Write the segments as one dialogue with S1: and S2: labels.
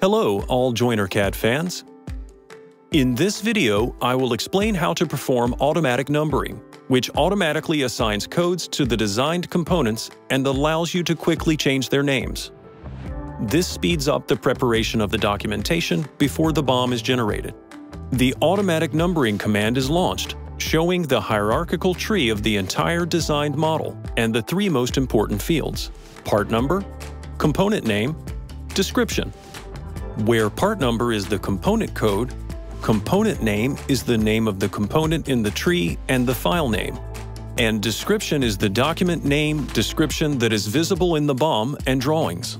S1: Hello, all JoinerCAD fans. In this video, I will explain how to perform automatic numbering, which automatically assigns codes to the designed components and allows you to quickly change their names. This speeds up the preparation of the documentation before the BOM is generated. The automatic numbering command is launched, showing the hierarchical tree of the entire designed model and the three most important fields, part number, component name, description. Where part number is the component code, component name is the name of the component in the tree and the file name, and description is the document name description that is visible in the BOM and drawings.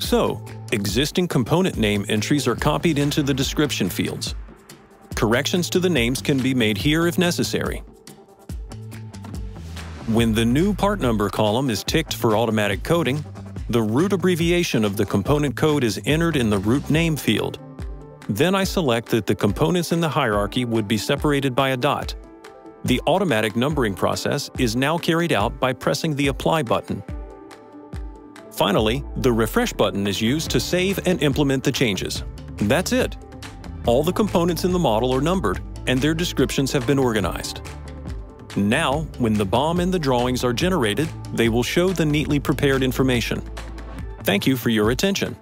S1: So, existing component name entries are copied into the description fields. Corrections to the names can be made here if necessary. When the new part number column is ticked for automatic coding, the root abbreviation of the component code is entered in the root name field. Then I select that the components in the hierarchy would be separated by a dot. The automatic numbering process is now carried out by pressing the Apply button. Finally, the Refresh button is used to save and implement the changes. That's it. All the components in the model are numbered, and their descriptions have been organized. Now, when the BOM and the drawings are generated, they will show the neatly prepared information. Thank you for your attention.